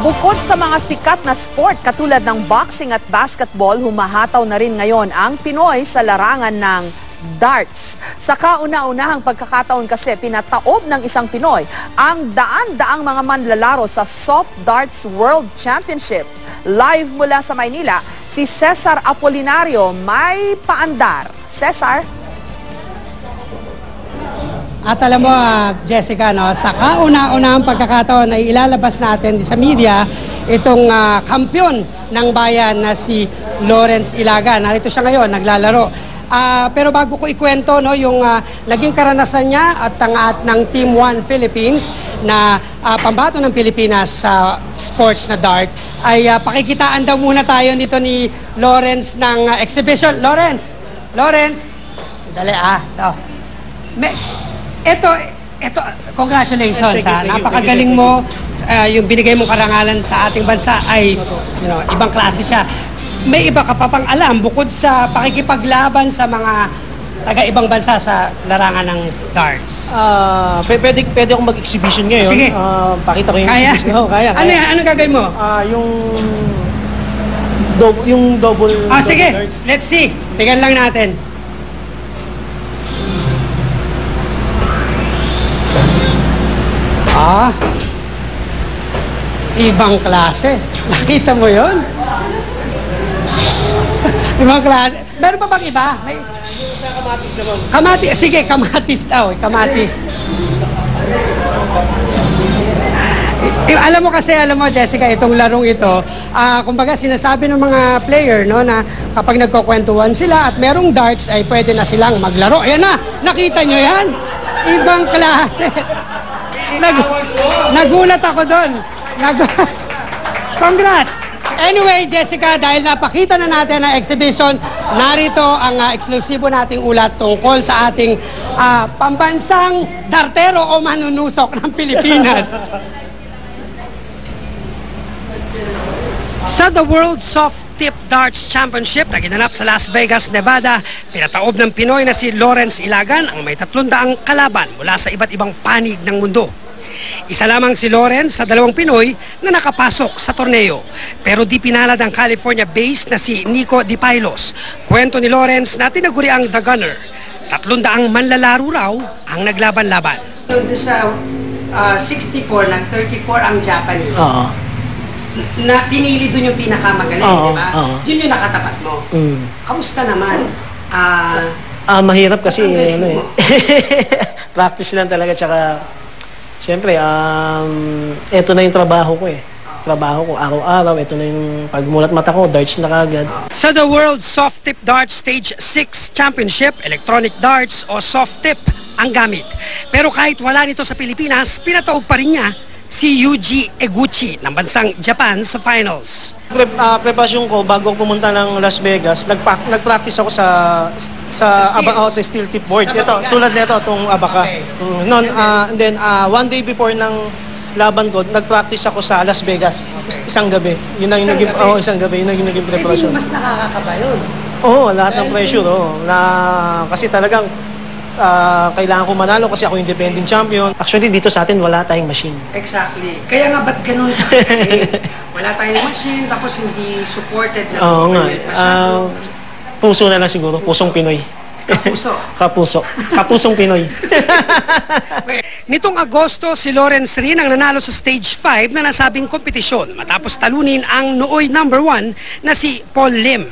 Bukod sa mga sikat na sport katulad ng boxing at basketball, humahataw na rin ngayon ang Pinoy sa larangan ng darts. Sa kauna-unahang pagkakataon kasi pinataob ng isang Pinoy ang daan-daang mga manlalaro sa Soft Darts World Championship. Live mula sa Maynila, si Cesar Apolinario may paandar. Cesar? At alam mo, ah, Jessica, no, sa kauna-unahang pagkakataon ay ilalabas natin sa media itong ah, kampyon ng bayan na si Lawrence Ilaga. Narito siya ngayon, naglalaro. Ah, pero bago ko ikwento no, yung ah, naging karanasan niya at ang at ng Team 1 Philippines na ah, pambato ng Pilipinas sa sports na dart, ay ah, pakikitaan daw muna tayo nito ni Lawrence ng ah, exhibition. Lawrence! Lawrence! Dali ah, ito. Me, ito, ito, congratulations ha. Napakagaling mo. Ah, yung binigay mong karangalan sa ating bansa ay, you know, ibang klase siya. May iba ka pa pang alam bukod sa pakikipaglaban sa mga taga-ibang bansa sa larangan ng darts. Ah, p- pwede pwede akong mag-exhibition ngayon. Sige. Ah, pakita ko yung Kaya? exhibition. Kaya, Ano kaya. yan? Anong gagawin mo? Ah, yung do- yung double Ah, double sige. darts. Let's see. Tingnan lang natin. Ah. Ibang klase. Nakita mo yon? Ibang klase. Meron pa bang iba? May... Sa kamatis naman. Kamatis. Sige, kamatis daw. eh, Kamatis. Alam mo kasi, alam mo Jessica, itong larong ito, ah kumbaga sinasabi ng mga player no, na kapag nagkukwentuhan sila at merong darts ay pwede na silang maglaro. Ayan na, nakita nyo yan? Ibang klase. Nag, nagulat ako doon. Nag, congrats! Anyway, Jessica, dahil napakita na natin ang exhibition, narito ang ah, eksklusibo nating ulat tungkol sa ating ah, pambansang dartero o manunusok ng Pilipinas. Sa The World Soft Tip Darts Championship na ginanap sa Las Vegas, Nevada, pinataob ng Pinoy na si Lawrence Ilagan ang may 300 kalaban mula sa iba't ibang panig ng mundo. Isa lamang si Lawrence sa dalawang Pinoy na nakapasok sa torneo. Pero di pinalad ang California-based na si Nico Di Pailos. Kwento ni Lawrence na tinaguri ang The Gunner. 300 manlalaro raw ang naglaban-laban. Doon sa 64, nag-34 ang Japanese Oo. Na pinili doon yung pinakamagaling, Oo, di ba? oo. Yun yung nakatapat mo. Mm. Kamusta naman? Ah, Ah, mahirap kasi Ang galing ano eh. mo. Practice lang talaga tsaka Siyempre, um, ito na yung trabaho ko eh. Trabaho ko araw-araw, ito na yung pagmulat mata ko, darts na kagad. sa the World Soft Tip Darts Stage 6 Championship, electronic darts o soft tip ang gamit. Pero kahit wala nito sa Pilipinas, pinataog pa rin niya si Yuji Eguchi ng bansang Japan sa finals. Pre uh, preparasyon ko bago pumunta ng Las Vegas, nagpa- nag-practice ako sa sa Sa steel. aba oh, sa steel tip board. Sa Ito, tulad nito, itong abaka. Okay. Mm, noon, ah, and then ah, one day before ng laban ko, nag-practice ako sa Las Vegas. Is- isang gabi. Yun ang Isang naging gabi? oh, isang gabi, yun ang naging preparasyon. mas nakakakaba yun. Oo, lahat ng pressure, oo. Na, kasi talagang ah, kailangan ko manalo kasi ako independent champion. Actually, dito sa atin wala tayong machine. Exactly. Kaya nga ba't ganun Wala tayong machine, tapos hindi supported na Oo nga. Ah, puso na lang siguro, pusong Pinoy. Kapuso. Kapuso. Kapusong Pinoy. Nitong Agosto, si Lawrence rin ang nanalo sa Stage 5 na nasabing kompetisyon matapos talunin ang nooy number 1 na si Paul Lim.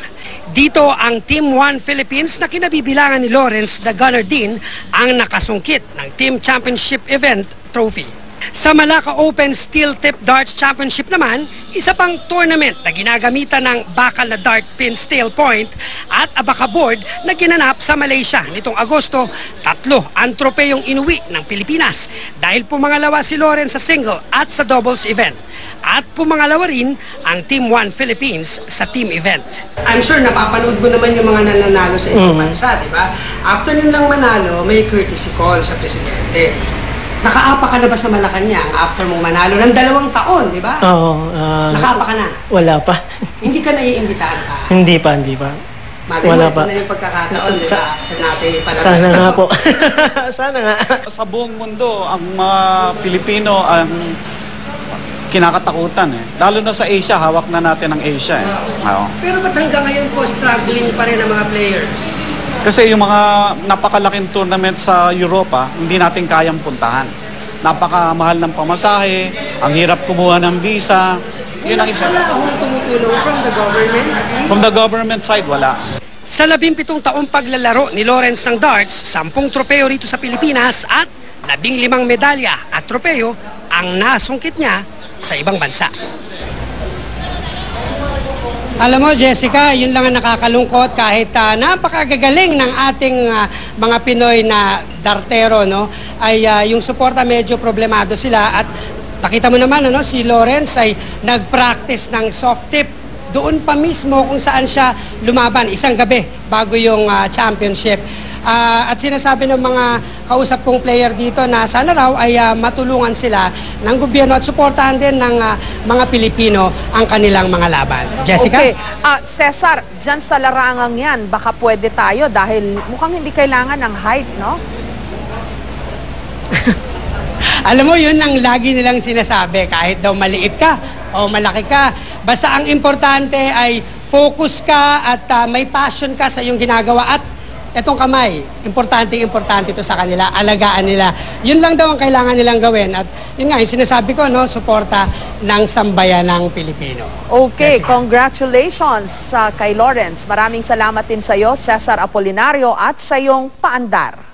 Dito ang Team 1 Philippines na kinabibilangan ni Lawrence the Gunner din ang nakasungkit ng Team Championship Event Trophy. Sa Malacca Open Steel Tip Darts Championship naman, isa pang tournament na ginagamitan ng bakal na dart pin steel point at abaka board na ginanap sa Malaysia nitong Agosto, tatlo ang tropeyong inuwi ng Pilipinas dahil pumangalawa si Loren sa single at sa doubles event. At pumangalawa rin ang Team 1 Philippines sa team event. I'm sure napapanood mo naman yung mga nananalo sa ibang bansa, di ba? After nilang manalo, may courtesy call sa presidente. Nakaapa ka na ba sa Malacanang after mong manalo ng dalawang taon, di ba? Oo. ah, Nakaapa ka na. wala pa. Hindi ka naiimbitahan pa. hindi pa, hindi pa. Malay Wala mo, pa. ito na yung pagkakataon, di ba? After natin ipalabas Sana na nga po. Sana nga. sa buong mundo ang mga Pilipino ang kinakatakutan eh. Lalo na sa Asia, hawak na natin ang Asia eh. Oo. Pero ba't hanggang ngayon po struggling pa rin ang mga players? Kasi yung mga napakalaking tournament sa Europa, hindi natin kayang puntahan. Napakamahal ng pamasahe, ang hirap kumuha ng visa. Yun ang isa. Wala akong tumutulong from the government. From the government side, wala. Sa labimpitong taong paglalaro ni Lawrence ng darts, sampung tropeo rito sa Pilipinas at labing limang medalya at tropeo ang nasungkit niya sa ibang bansa. Alam mo, Jessica, yun lang ang nakakalungkot kahit ah, napakagagaling ng ating ah, mga Pinoy na dartero, no? Ay ah, yung suporta medyo problemado sila at nakita mo naman, ano, si Lawrence ay nag-practice ng soft tip doon pa mismo kung saan siya lumaban isang gabi bago yung ah, championship. Ah, at sinasabi ng mga kausap kong player dito na sana raw ay ah, matulungan sila ng gobyerno at suportahan din ng ah, mga Pilipino ang kanilang mga laban. Jessica? Okay. Ah, Cesar, dyan sa larangang yan, baka pwede tayo dahil mukhang hindi kailangan ng height, no? Alam mo, yun ang lagi nilang sinasabi. Kahit daw maliit ka o malaki ka. Basta ang importante ay focus ka at ah, may passion ka sa iyong ginagawa. At etong kamay, importante, importante ito sa kanila. Alagaan nila. Yun lang daw ang kailangan nilang gawin. At yun nga, yung sinasabi ko, no, suporta ng sambayan ng Pilipino. Okay, Jessica. congratulations sa kay Lawrence. Maraming salamat din sa iyo, Cesar Apolinario, at sa iyong paandar.